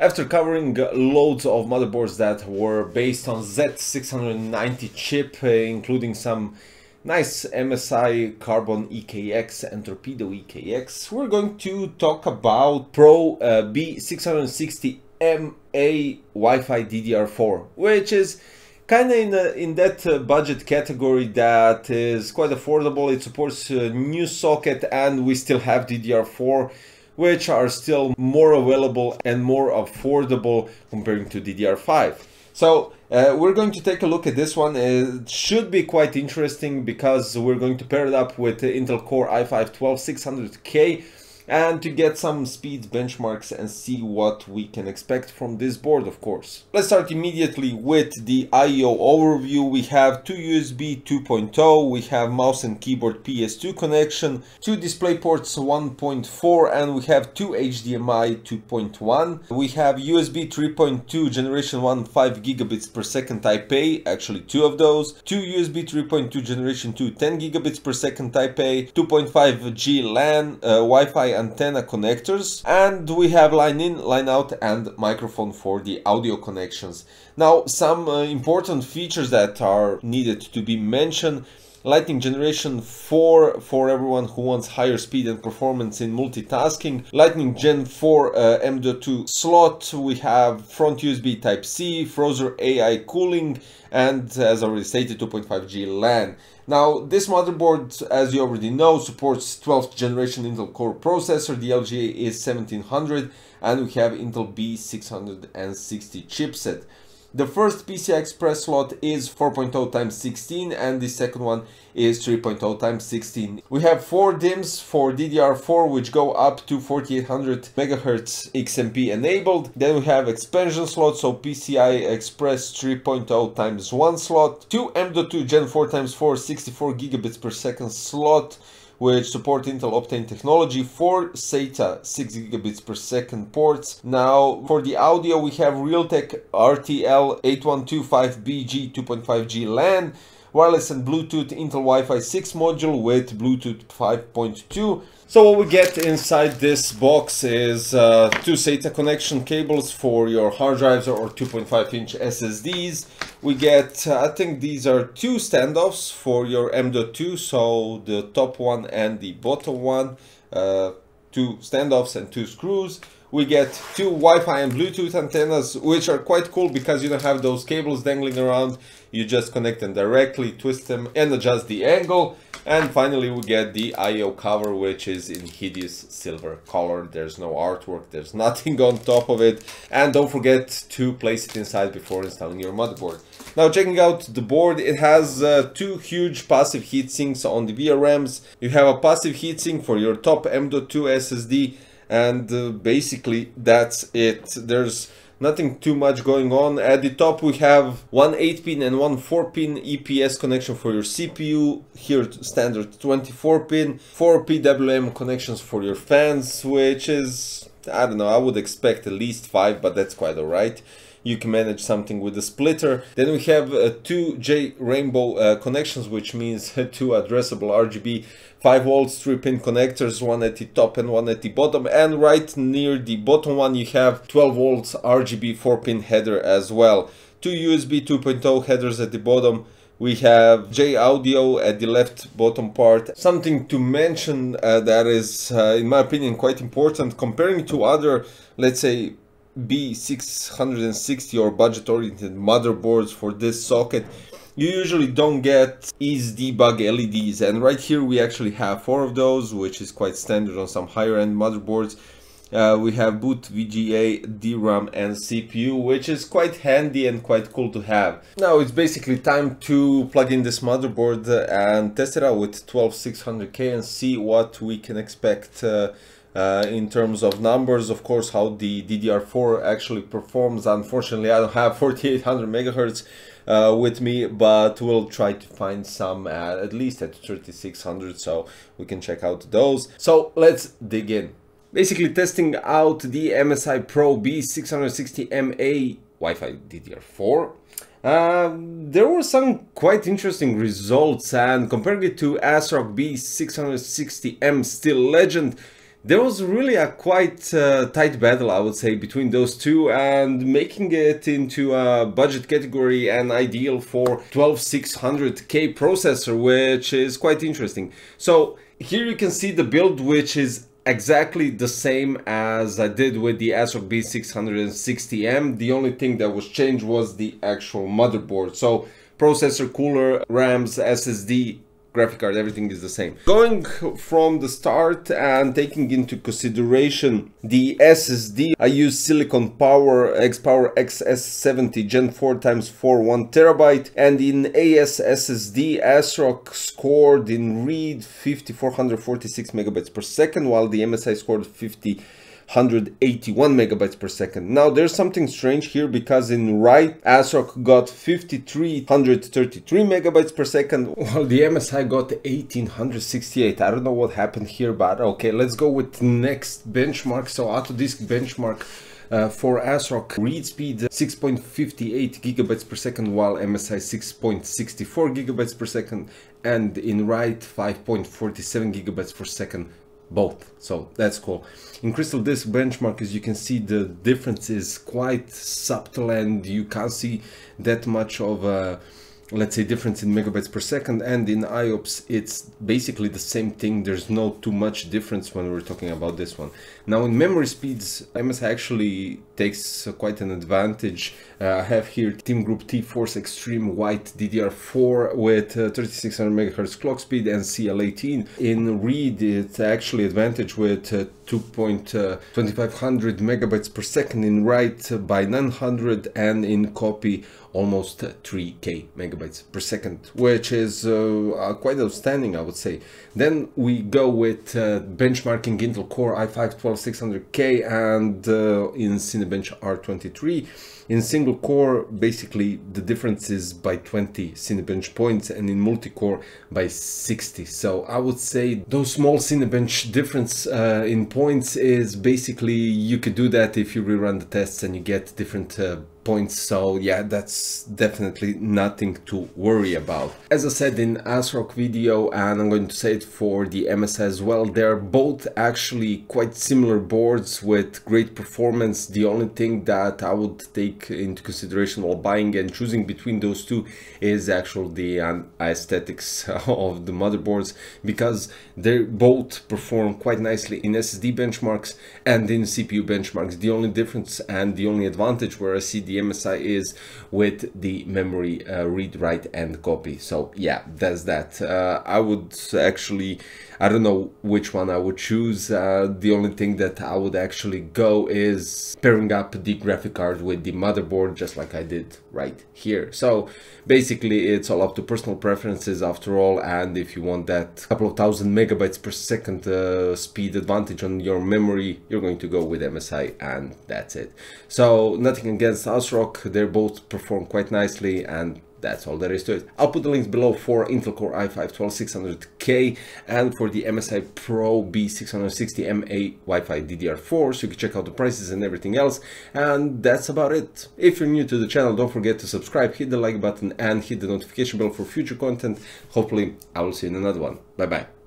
After covering loads of motherboards that were based on Z690 chip, uh, including some nice MSI Carbon EKX and Torpedo EKX, we're going to talk about Pro uh, B660MA Wi-Fi DDR4, which is kind of in, in that uh, budget category that is quite affordable. It supports a new socket and we still have DDR4 which are still more available and more affordable comparing to DDR5. So uh, we're going to take a look at this one. It should be quite interesting because we're going to pair it up with Intel Core i5-12600K and to get some speed benchmarks and see what we can expect from this board of course. Let's start immediately with the I.O. overview. We have two USB 2.0, we have mouse and keyboard PS2 connection, two display ports 1.4 and we have two HDMI 2.1. We have USB 3.2 generation 1 5 gigabits per second type A, actually two of those, two USB 3.2 generation 2 10 gigabits per second type A, 2.5G LAN, uh, Wi-Fi antenna connectors and we have line in, line out and microphone for the audio connections. Now some uh, important features that are needed to be mentioned Lightning Generation 4 for everyone who wants higher speed and performance in multitasking. Lightning Gen 4 uh, M.2 slot. We have front USB Type-C, Frozr AI cooling, and as already stated, 2.5G LAN. Now, this motherboard, as you already know, supports 12th generation Intel Core processor. The LGA is 1700 and we have Intel B660 chipset. The first PCI Express slot is 4.0 times 16 and the second one is 3.0 times 16. We have four DIMMs for DDR4 which go up to 4800 MHz XMP enabled. Then we have expansion slots, so PCI Express 3.0 times 1 slot, two M.2 Gen 4 times 4 64 gigabits per second slot, which support Intel Optane technology four SATA 6 gigabits per second ports. Now for the audio we have Realtek RTL 8125BG 2.5G LAN, wireless and Bluetooth Intel Wi-Fi 6 module with Bluetooth 5.2 so what we get inside this box is uh, two SATA connection cables for your hard drives or 2.5 inch SSDs. We get, uh, I think these are two standoffs for your M.2, so the top one and the bottom one, uh, two standoffs and two screws. We get two Wi-Fi and Bluetooth antennas, which are quite cool because you don't have those cables dangling around. You just connect them directly, twist them and adjust the angle. And finally we get the I.O. cover which is in hideous silver color. There's no artwork, there's nothing on top of it. And don't forget to place it inside before installing your motherboard. Now checking out the board, it has uh, two huge passive heatsinks on the VRMs. You have a passive heatsink for your top M.2 SSD and uh, basically that's it. There's nothing too much going on. At the top we have one 8-pin and one 4-pin EPS connection for your CPU. Here standard 24-pin. 4 PWM connections for your fans, which is, I don't know, I would expect at least 5, but that's quite alright you can manage something with the splitter. Then we have uh, two J rainbow uh, connections, which means two addressable RGB 5 volts 3 pin connectors, one at the top and one at the bottom. And right near the bottom one, you have 12 volts RGB 4 pin header as well. Two USB 2.0 headers at the bottom. We have J audio at the left bottom part. Something to mention uh, that is, uh, in my opinion, quite important comparing to other, let's say, B660 or budget oriented motherboards for this socket you usually don't get EZ debug LEDs and right here we actually have four of those which is quite standard on some higher end motherboards uh, we have boot VGA, DRAM and CPU which is quite handy and quite cool to have. Now it's basically time to plug in this motherboard and test it out with 12600K and see what we can expect uh, uh, in terms of numbers, of course, how the DDR4 actually performs. Unfortunately, I don't have 4800 megahertz uh, with me, but we'll try to find some at, at least at 3600, so we can check out those. So let's dig in. Basically testing out the MSI Pro B660MA Wi-Fi DDR4. Um, there were some quite interesting results and comparing it to ASRock B660M Steel Legend, there was really a quite uh, tight battle, I would say, between those two and making it into a budget category and ideal for 12600K processor, which is quite interesting. So here you can see the build, which is exactly the same as I did with the ASRock B660M. The only thing that was changed was the actual motherboard. So processor, cooler, RAMs, SSD, graphic card, everything is the same. Going from the start and taking into consideration the SSD, I use Silicon Power X-Power XS70 Gen 4 times 4 1 terabyte and in AS SSD ASRock scored in read 5446 megabytes per second while the MSI scored 50 181 megabytes per second. Now there's something strange here because in write ASRock got 5333 megabytes per second while the MSI got 1868. I don't know what happened here but okay let's go with next benchmark. So ATTO Disk benchmark uh, for ASRock read speed 6.58 gigabytes per second while MSI 6.64 gigabytes per second and in write 5.47 gigabytes per second both. So that's cool. In crystal disk benchmark as you can see the difference is quite subtle and you can't see that much of a let's say difference in megabytes per second and in IOPS it's basically the same thing. There's no too much difference when we're talking about this one. Now in memory speeds MS actually takes uh, quite an advantage. Uh, I have here Team Group T-Force Extreme White DDR4 with uh, 3600 megahertz clock speed and CL18 in read it's actually advantage with uh, 2.2500 megabytes per second. In write by 900 and in copy almost 3k megabytes per second which is uh, uh, quite outstanding I would say. Then we go with uh, benchmarking Intel Core i5-12600K and uh, in Cinebench R23 in single core basically the difference is by 20 Cinebench points and in multi-core by 60 so I would say those small Cinebench difference uh, in points is basically you could do that if you rerun the tests and you get different uh, points. So yeah that's definitely nothing to worry about. As i said in asrock video and i'm going to say it for the ms as well they're both actually quite similar boards with great performance. The only thing that i would take into consideration while buying and choosing between those two is actually the aesthetics of the motherboards because they both perform quite nicely in ssd benchmarks and in cpu benchmarks the only difference and the only advantage where i see the MSI is with the memory uh, read, write and copy. So yeah, that's that. Uh, I would actually, I don't know which one I would choose. Uh, the only thing that I would actually go is pairing up the graphic card with the motherboard, just like I did right here. So basically it's all up to personal preferences after all. And if you want that couple of thousand megabytes per second uh, speed advantage on your memory, you're going to go with MSI and that's it. So nothing against ASRock, they both perform quite nicely and that's all there is to it. I'll put the links below for Intel Core i5-12600K and for the MSI Pro B660MA Wi-Fi DDR4 so you can check out the prices and everything else and that's about it. If you're new to the channel don't forget to subscribe, hit the like button and hit the notification bell for future content. Hopefully I will see you in another one. Bye bye.